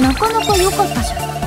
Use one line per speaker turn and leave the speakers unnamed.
なかなか良かったじゃん。